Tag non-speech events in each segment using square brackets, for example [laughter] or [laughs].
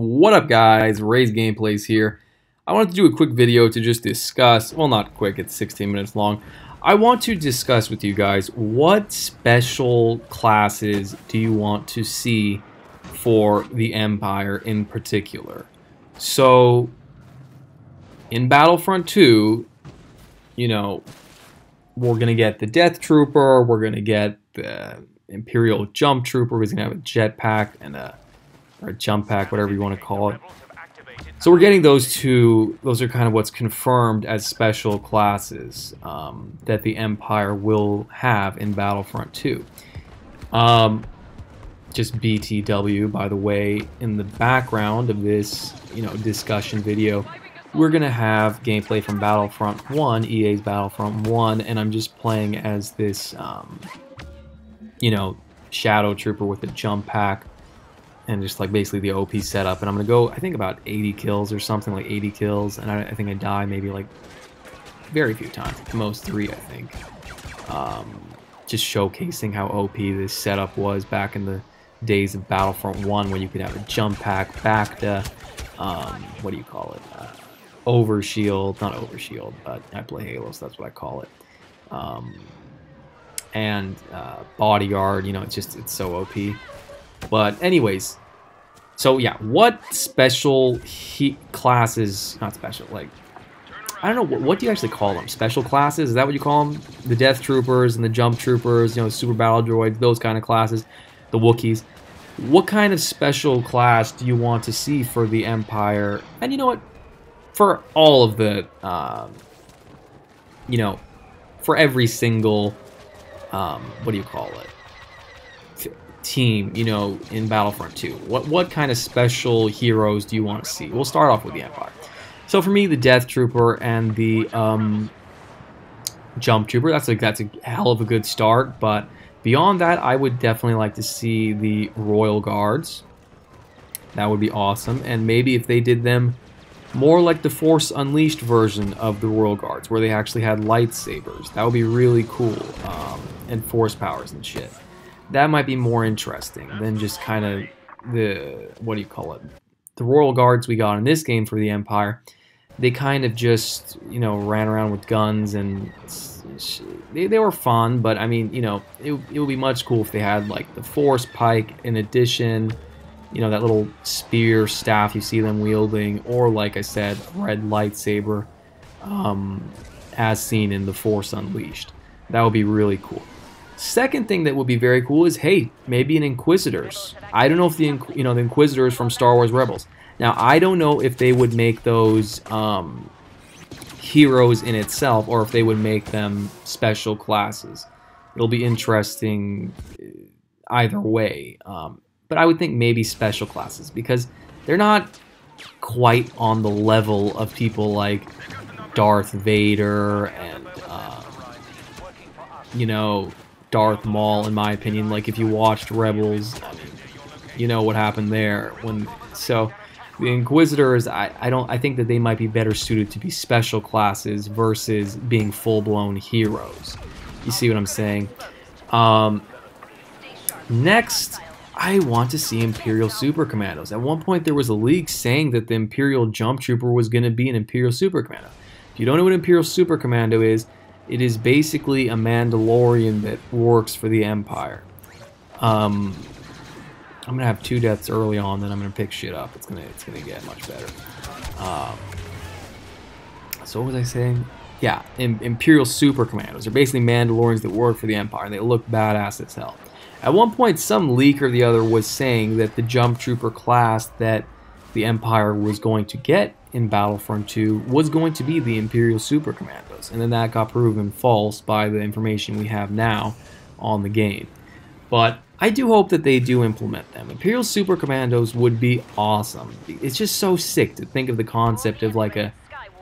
What up guys, Ray's Gameplays here. I wanted to do a quick video to just discuss, well not quick, it's 16 minutes long. I want to discuss with you guys what special classes do you want to see for the Empire in particular. So, in Battlefront 2, you know, we're going to get the Death Trooper, we're going to get the Imperial Jump Trooper, who's going to have a jetpack and a or jump pack, whatever you want to call it. So we're getting those two, those are kind of what's confirmed as special classes um, that the Empire will have in Battlefront 2. Um, just BTW, by the way, in the background of this, you know, discussion video, we're going to have gameplay from Battlefront 1, EA's Battlefront 1, and I'm just playing as this, um, you know, Shadow Trooper with a jump pack and just like basically the OP setup. And I'm gonna go, I think about 80 kills or something like 80 kills, and I, I think I die maybe like very few times, most three I think. Um, just showcasing how OP this setup was back in the days of Battlefront 1 when you could have a jump pack, back to, um, what do you call it? Uh, overshield, not overshield, but I play Halo, so that's what I call it. Um, and uh, bodyguard, you know, it's just, it's so OP. But anyways, so yeah, what special classes, not special, like, I don't know, what, what, do you actually call them? Special classes? Is that what you call them? The Death Troopers and the Jump Troopers, you know, Super Battle Droids, those kind of classes, the Wookiees. What kind of special class do you want to see for the Empire? And you know what? For all of the, um, you know, for every single, um, what do you call it? Team, you know, in Battlefront 2? What what kind of special heroes do you want to see? We'll start off with the Empire. So for me, the Death Trooper and the um, Jump Trooper, that's a, that's a hell of a good start, but beyond that, I would definitely like to see the Royal Guards. That would be awesome, and maybe if they did them more like the Force Unleashed version of the Royal Guards, where they actually had lightsabers. That would be really cool, um, and force powers and shit that might be more interesting than just kind of the what do you call it? The royal guards we got in this game for the empire they kind of just you know ran around with guns and they, they were fun but i mean you know it, it would be much cool if they had like the force pike in addition you know that little spear staff you see them wielding or like i said red lightsaber um, as seen in the force unleashed. That would be really cool Second thing that would be very cool is, hey, maybe an Inquisitors. I don't know if the you know the Inquisitors from Star Wars Rebels. Now I don't know if they would make those um, heroes in itself, or if they would make them special classes. It'll be interesting uh, either way. Um, but I would think maybe special classes because they're not quite on the level of people like Darth Vader and uh, you know Darth Maul, in my opinion. Like if you watched Rebels, you know what happened there. When so, the Inquisitors, I, I don't, I think that they might be better suited to be special classes versus being full blown heroes. You see what I'm saying? Um, next, I want to see Imperial Super Commandos. At one point, there was a leak saying that the Imperial Jump Trooper was going to be an Imperial Super Commando. If you don't know what Imperial Super Commando is, it is basically a Mandalorian that works for the Empire. Um, I'm gonna have two deaths early on, then I'm gonna pick shit up. It's gonna it's gonna get much better. Um, so what was I saying? Yeah, Imperial Super Commandos. They're basically Mandalorians that work for the Empire, and they look badass as hell. At one point, some leak or the other was saying that the Jump Trooper class that the Empire was going to get in Battlefront 2 was going to be the Imperial Super Commandos, and then that got proven false by the information we have now on the game. But I do hope that they do implement them. Imperial Super Commandos would be awesome. It's just so sick to think of the concept of like a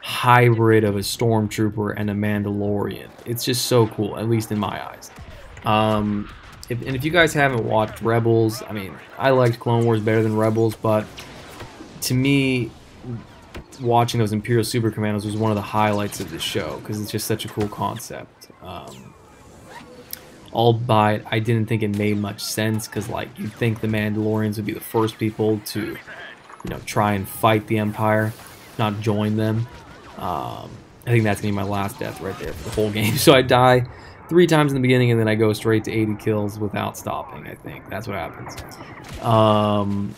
hybrid of a Stormtrooper and a Mandalorian. It's just so cool, at least in my eyes. Um, if, and if you guys haven't watched Rebels, I mean, I liked Clone Wars better than Rebels, but to me, watching those Imperial Super Commandos was one of the highlights of the show because it's just such a cool concept. Um, albeit, I didn't think it made much sense because, like, you'd think the Mandalorians would be the first people to you know, try and fight the Empire, not join them. Um, I think that's gonna be my last death right there for the whole [laughs] game. So I die three times in the beginning, and then I go straight to 80 kills without stopping. I think that's what happens. Um,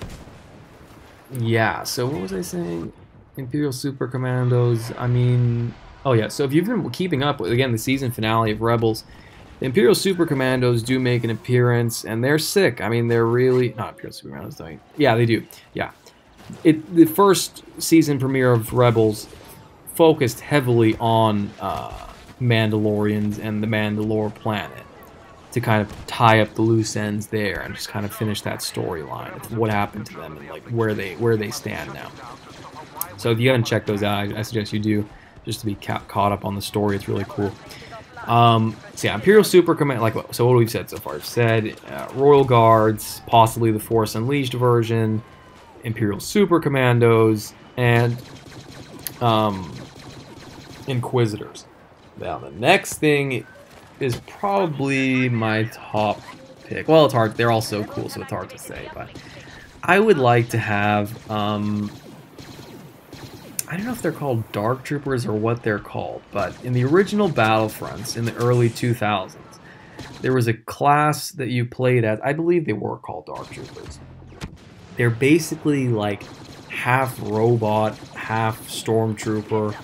yeah. So what was I saying? Imperial Super Commandos. I mean, oh yeah. So if you've been keeping up with again the season finale of Rebels, the Imperial Super Commandos do make an appearance, and they're sick. I mean, they're really not Imperial Super Commandos. Though. Yeah, they do. Yeah. It the first season premiere of Rebels focused heavily on uh, Mandalorians and the Mandalore planet to kind of tie up the loose ends there and just kind of finish that storyline of what happened to them and like where they where they stand now. So if you haven't checked those out, I suggest you do just to be ca caught up on the story. It's really cool. Um, so yeah, Imperial Super Command. Like so, what we've said so far? We've said uh, Royal Guards, possibly the Force Unleashed version, Imperial Super Commandos, and um, Inquisitors. Now the next thing is probably my top pick. Well, it's hard. They're all so cool, so it's hard to say. But I would like to have. Um, I don't know if they're called Dark Troopers or what they're called, but in the original Battlefronts in the early 2000s, there was a class that you played as. I believe they were called Dark Troopers. They're basically like half robot, half stormtrooper.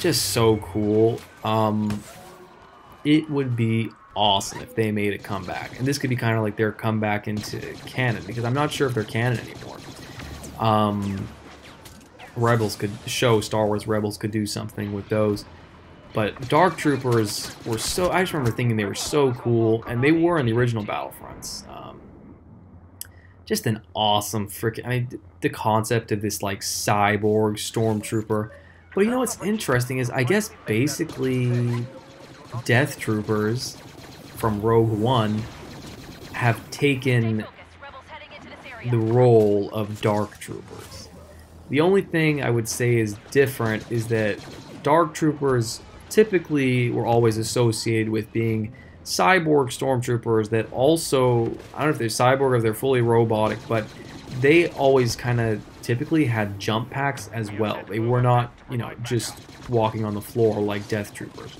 Just so cool. Um, it would be awesome if they made a comeback. And this could be kind of like their comeback into canon, because I'm not sure if they're canon anymore. Um, Rebels could show Star Wars Rebels could do something with those. But Dark Troopers were so. I just remember thinking they were so cool, and they were in the original Battlefronts. Um, just an awesome freaking. I mean, the concept of this like cyborg stormtrooper. But you know what's interesting is I guess basically Death Troopers from Rogue One have taken the role of Dark Troopers. The only thing I would say is different is that Dark Troopers typically were always associated with being cyborg stormtroopers that also, I don't know if they're cyborg or they're fully robotic, but they always kind of typically had jump packs as well. They were not, you know, just walking on the floor like Death Troopers.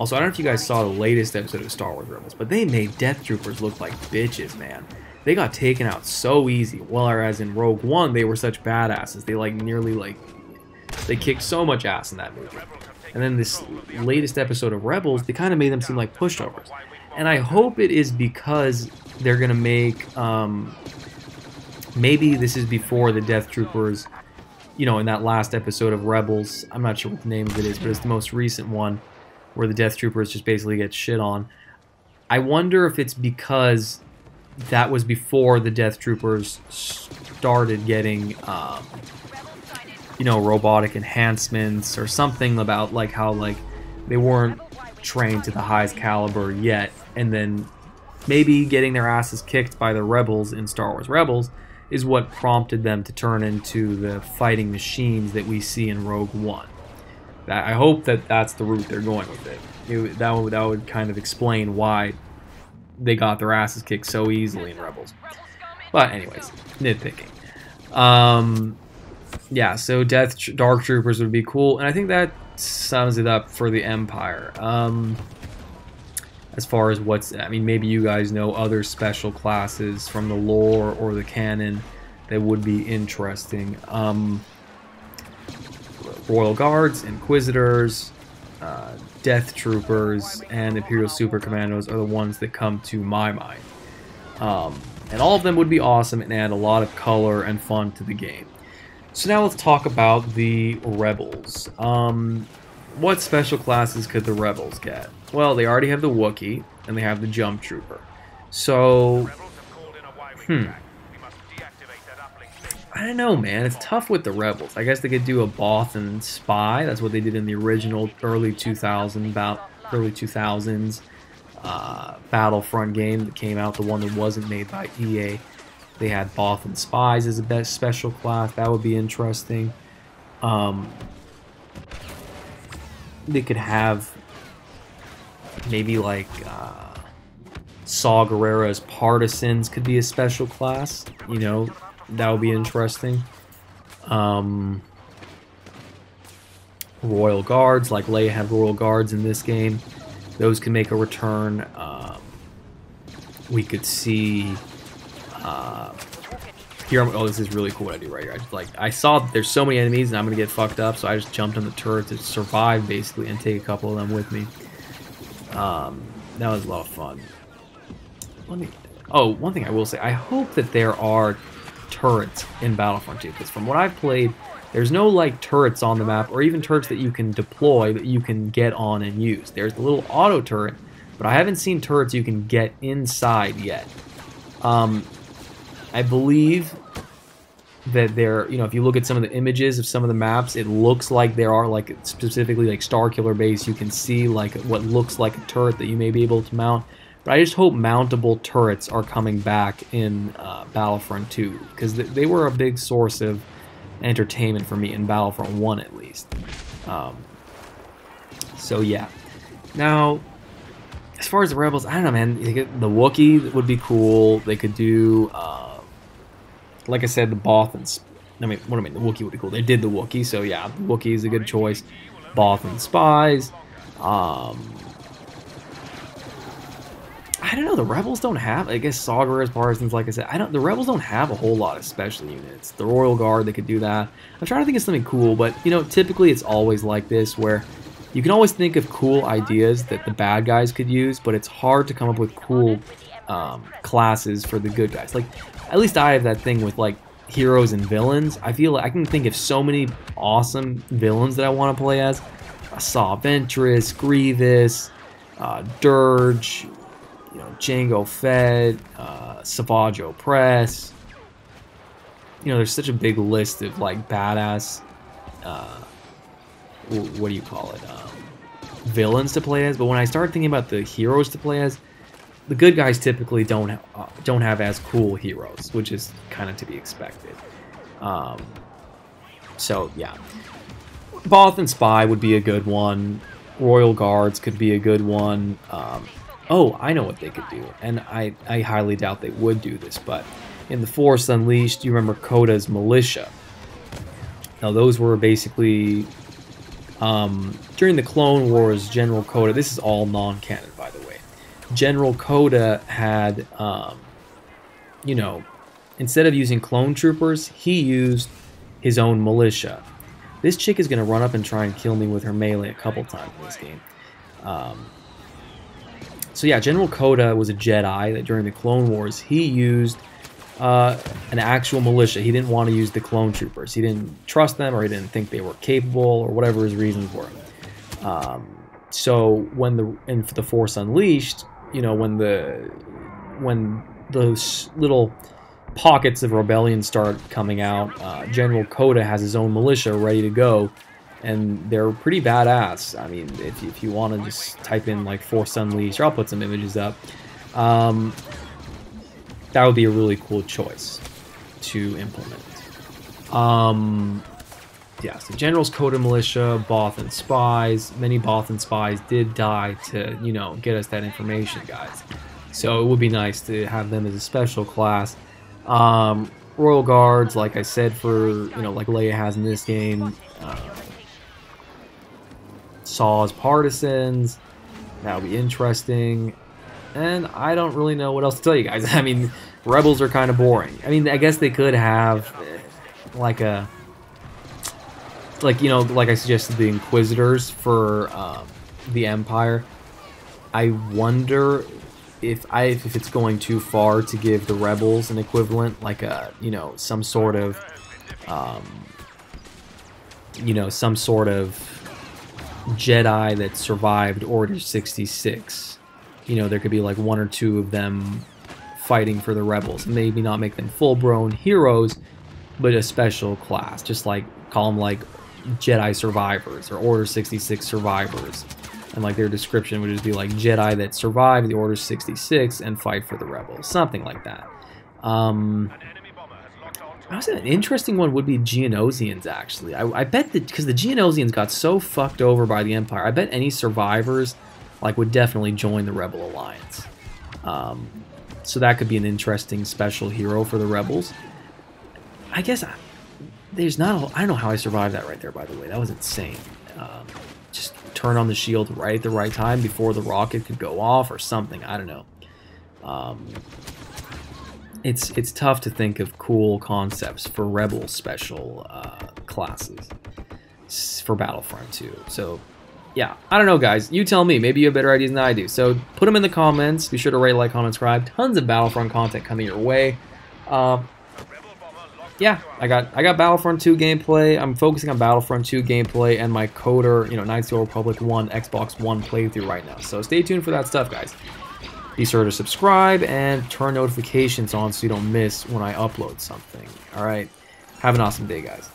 Also, I don't know if you guys saw the latest episode of Star Wars Rebels, but they made Death Troopers look like bitches, man they got taken out so easy. Whereas in Rogue One, they were such badasses. They like nearly like they kicked so much ass in that movie. And then this latest episode of Rebels, they kind of made them seem like pushovers. And I hope it is because they're gonna make um, maybe this is before the Death Troopers. You know, in that last episode of Rebels, I'm not sure what the name of it is, but it's the most recent one where the Death Troopers just basically get shit on. I wonder if it's because that was before the Death Troopers started getting, um, you know, robotic enhancements or something about like how like they weren't trained to the highest caliber yet, and then maybe getting their asses kicked by the rebels in Star Wars Rebels is what prompted them to turn into the fighting machines that we see in Rogue One. I hope that that's the route they're going with it. it that, would, that would kind of explain why they got their asses kicked so easily in Rebels. But anyways, nitpicking. Um, yeah, so Death Dark Troopers would be cool, and I think that sums it up for the Empire. Um, as far as what's, I mean, maybe you guys know other special classes from the lore or the canon that would be interesting. Um, Royal Guards, Inquisitors, uh, Death Troopers and Imperial Super Commandos are the ones that come to my mind. Um, and all of them would be awesome and add a lot of color and fun to the game. So now let's talk about the Rebels. Um, what special classes could the Rebels get? Well, they already have the Wookiee, and they have the Jump Trooper. So, hmm. I don't know, man. It's tough with the Rebels. I guess they could do a Bothan spy. That's what they did in the original early 2000s, about early 2000s uh, Battlefront game that came out, the one that wasn't made by EA. They had Bothan spies as a best special class. That would be interesting. Um, they could have maybe like uh, Saw Gerrera's partisans could be a special class. You know, That would be interesting. Um, Royal Guards, like Leia had Royal Guards in this game. Those can make a return. Um, we could see uh, here. oh, this is really cool what I do right here. I like I saw there's so many enemies and I'm gonna get fucked up, so I just jumped on the turret to survive basically and take a couple of them with me. Um, that was a lot of fun. Let me. Oh, one thing I will say, I hope that there are turrets in Battlefront 2 because from what I've played, there's no like turrets on the map or even turrets that you can deploy that you can get on and use. There's the little auto turret, but I haven't seen turrets you can get inside yet. Um, I believe that there, you know, if you look at some of the images of some of the maps, it looks like there are like specifically like Starkiller Base, you can see like what looks like a turret that you may be able to mount. But I just hope mountable turrets are coming back in uh, Battlefront 2 because th they were a big source of entertainment for me in Battlefront 1 at least. Um, so yeah. Now, as far as the Rebels, I don't know, man. The Wookiee would be cool. They could do, uh, like I said, the Bothans. I mean, what do I mean, the Wookiee would be cool. They did the Wookiee, so yeah, the Wookiee is a good choice. Bothan spies. Um, I don't know. The Rebels don't have. I guess Saw Gerrera's Partisans, like I said, I don't. The Rebels don't have a whole lot of special units. The Royal Guard, they could do that. I'm trying to think of something cool, but you know, typically it's always like this, where you can always think of cool ideas that the bad guys could use, but it's hard to come up with cool um, classes for the good guys. Like, at least I have that thing with like heroes and villains. I feel like I can think of so many awesome villains that I want to play as. Asajj Ventress, Grievous, uh, Dirge, you know, Jango Fett, uh, Savage Opress. You know, there's such a big list of like badass, uh, what do you call it, um, villains to play as. But when I started thinking about the heroes to play as, the good guys typically don't uh, don't have as cool heroes, which is kind of to be expected. Um, so yeah, Bothan Spy would be a good one. Royal Guards could be a good one. Um, oh, I know what they could do, and I, I highly doubt they would do this, but in The Force Unleashed, you remember Kota's militia. Now, those were basically, um, during the Clone Wars, General Kota. This is all non-canon, by the way, General Coda had, um, you know, instead of using clone troopers, he used his own militia. This chick is going to run up and try and kill me with her melee a couple times in this game. Um, so yeah, General Kota was a Jedi that during the Clone Wars he used uh, an actual militia. He didn't want to use the clone troopers. He didn't trust them, or he didn't think they were capable, or whatever his reasons were. Um, so when the in the Force Unleashed, you know, when the when those little pockets of rebellion start coming out, uh, General Kota has his own militia ready to go and they're pretty badass. I mean, if, if you want to just type in like Force Unleashed, or I'll put some images up, um, that would be a really cool choice to implement. Um, yeah, so Generals, Kota Militia, Bothan Spies. Many Bothan Spies did die to, you know, get us that information, guys. So it would be nice to have them as a special class. Um, Royal Guards, like I said, for, you know, like Leia has in this game. Uh, Saw's partisans. That would be interesting. And I don't really know what else to tell you guys. [laughs] I mean, Rebels are kind of boring. I mean, I guess they could have eh, like a like you know, like I suggested, the Inquisitors for um, the Empire. I wonder if I if it's going too far to give the Rebels an equivalent, like a you know some sort of um, you know some sort of Jedi that survived Order 66. You know, there could be like one or two of them fighting for the rebels. Maybe not make them full-blown heroes, but a special class. Just like call them like Jedi survivors or Order 66 survivors. And like their description would just be like Jedi that survived the Order 66 and fight for the rebels. Something like that. Um, I was an interesting one would be Geonosians, actually. I, I bet that, because the Geonosians got so fucked over by the Empire, I bet any survivors, like, would definitely join the Rebel Alliance. Um, so that could be an interesting special hero for the Rebels. I guess I, there's not. A, I don't know how I survived that right there. By the way, that was insane. Um, just turn on the shield right at the right time before the rocket could go off or something. I don't know. Um, it's it's tough to think of cool concepts for Rebel special uh, classes for Battlefront 2. So, yeah, I don't know, guys. You tell me. Maybe you have better ideas than I do. So put them in the comments. Be sure to rate, like, comment, subscribe. Tons of Battlefront content coming your way. Um, yeah, I got I got Battlefront 2 gameplay. I'm focusing on Battlefront 2 gameplay and my KOTOR, you know, Knights of the Republic 1 Xbox One playthrough right now. So stay tuned for that stuff, guys. Be sure to subscribe and turn notifications on so you don't miss when I upload something. All right. Have an awesome day, guys.